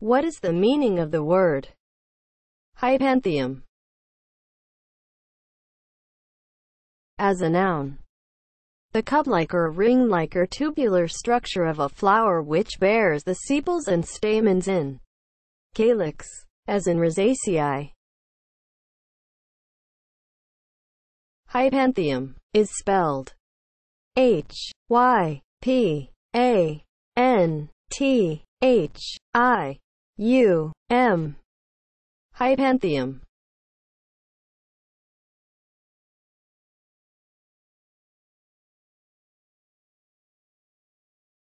What is the meaning of the word hypanthium as a noun? The cup-like or ring-like or tubular structure of a flower which bears the sepals and stamens in calyx, as in Rosaceae. Hypanthium is spelled H Y P A N T H I U M. Hypanthium